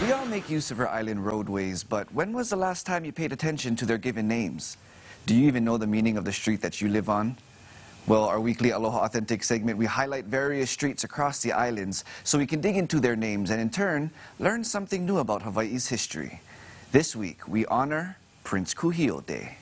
We all make use of our island roadways, but when was the last time you paid attention to their given names? Do you even know the meaning of the street that you live on? Well, our weekly Aloha Authentic segment, we highlight various streets across the islands so we can dig into their names and in turn, learn something new about Hawaii's history. This week, we honor Prince Kuhio Day.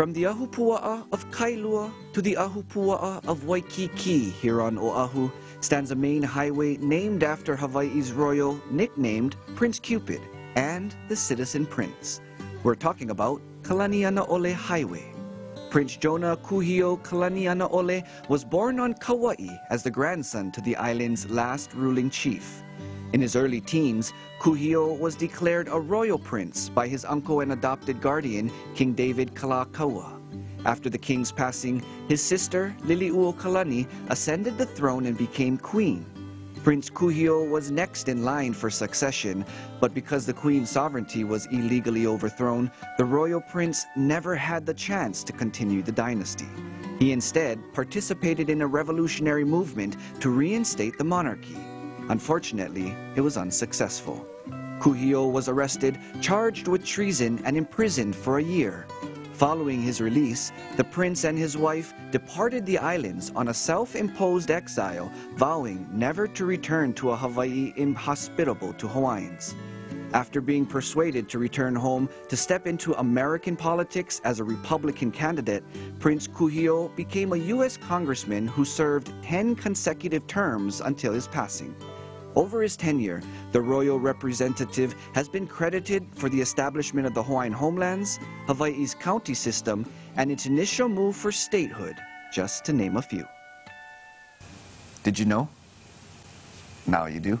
From the Ahupua'a of Kailua to the Ahupua'a of Waikiki here on Oahu stands a main highway named after Hawaii's royal, nicknamed Prince Cupid, and the Citizen Prince. We're talking about Kalanianaole Highway. Prince Jonah Kuhio Kalanianaole was born on Kauai as the grandson to the island's last ruling chief. In his early teens, Kuhio was declared a royal prince by his uncle and adopted guardian, King David Kalakaua. After the king's passing, his sister, Liliuokalani, ascended the throne and became queen. Prince Kuhio was next in line for succession, but because the queen's sovereignty was illegally overthrown, the royal prince never had the chance to continue the dynasty. He instead participated in a revolutionary movement to reinstate the monarchy. Unfortunately, it was unsuccessful. Kuhio was arrested, charged with treason, and imprisoned for a year. Following his release, the prince and his wife departed the islands on a self-imposed exile, vowing never to return to a Hawaii inhospitable to Hawaiians. After being persuaded to return home to step into American politics as a Republican candidate, Prince Kuhio became a U.S. congressman who served 10 consecutive terms until his passing. Over his tenure, the royal representative has been credited for the establishment of the Hawaiian homelands, Hawaii's county system, and its initial move for statehood, just to name a few. Did you know? Now you do.